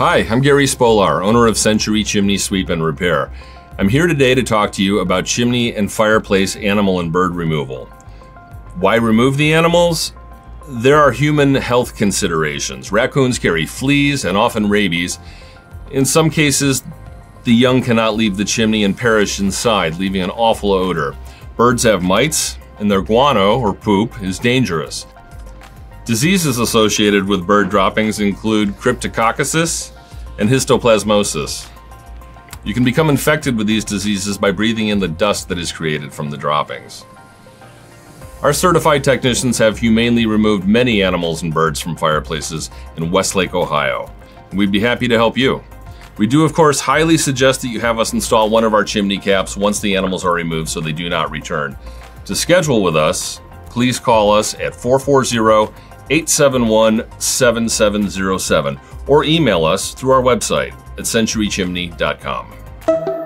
Hi, I'm Gary Spolar, owner of Century Chimney Sweep and Repair. I'm here today to talk to you about chimney and fireplace animal and bird removal. Why remove the animals? There are human health considerations. Raccoons carry fleas and often rabies. In some cases, the young cannot leave the chimney and perish inside, leaving an awful odor. Birds have mites, and their guano, or poop, is dangerous. Diseases associated with bird droppings include cryptococcosis and histoplasmosis. You can become infected with these diseases by breathing in the dust that is created from the droppings. Our certified technicians have humanely removed many animals and birds from fireplaces in Westlake, Ohio. We'd be happy to help you. We do, of course, highly suggest that you have us install one of our chimney caps once the animals are removed so they do not return. To schedule with us, please call us at 440 871 7707 or email us through our website at centurychimney.com.